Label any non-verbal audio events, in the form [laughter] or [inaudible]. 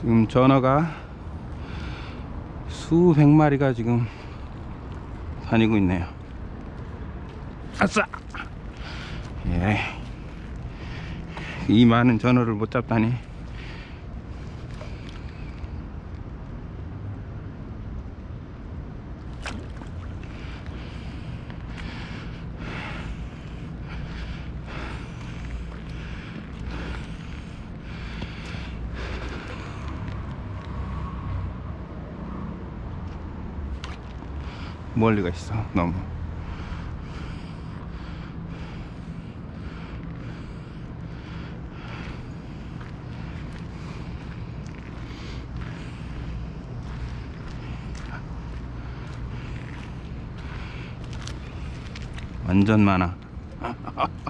지금 전어가 수백 마리가 지금 다니고 있네요. 아싸! 예. 이 많은 전어를 못 잡다니. 멀리 가 있어, 너무. 완전 많아. [laughs]